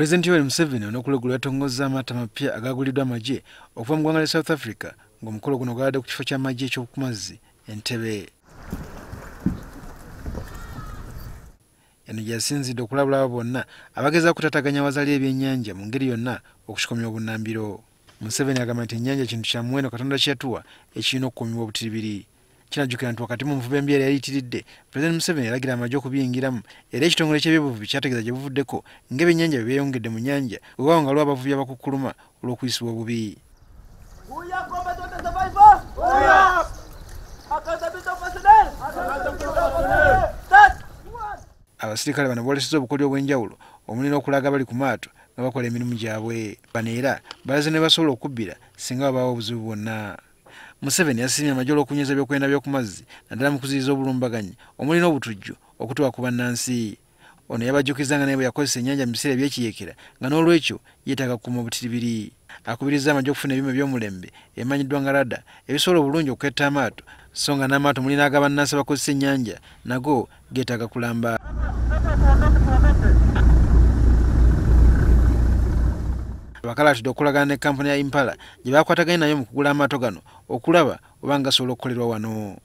pulezidenti yoweri museveni onokulugulu yatongozza amaato amapya agaguliddwa amagye okuva mu ggwanga lya south africa ng'omukolo guno gwaladde ku kifo ky'amagye ekyokumazzi entebe eno gyasinzidde okulabula abo bonna abagezaako okutataganya wazali ebyennyanja mu ngeri yonna okukikomya obunnambiro. Museveni agamba nti ennyanja kintu kya muwendo katonda kyeyatuwa ekirina okukuumibwa obutiribiri kinajjukira nti wakati mu nvuba embyera yayitiridde pulezidenti museveni yalagira amagye okubiyingiramu era ekitongole ky'ebyobuvubi kyategeeza gye buvuddeko ng'ebyennyanja bye beeyongedde mu nnyanja bwe bawangalwa abavubi abakukkuluma olw'okuyisibwa obubi. Abasirikale bano boolesezza obukodyo obw'enjawulo omuli n'okulaga bali ku maato nga bakola emirimu gyabwe. Bano era balaze ne basobola okubbira singa babaawo obuzibu bwonna museveni yasiimye amajje olw'okunyweza ebyokwenda by'oku mazzi naddala mu kuziyiza obulumbaganyi. Omuli n'obutujju okutuwa ku bannansi. Ono yabajjukiza nga naye bwe yakozesa ennyanja mu biseera ebyekiyekera nga n'olwekyo yeetaaga kukuuma obutiribiri akubiriza amajje okufuna ebyuma eby'omulembe ebimanyiddwa nga rada ebisobola obulungi okuketta amaato so nga n'amaato muli n'agabannansi abakozesa ennyanja nago geetaaga kulamba abakalaatidde okulagana ne kampuni ya impala gye baakwataganye nayo mu kugula amaato gano okulaba oba nga gasobola okukolerwa wano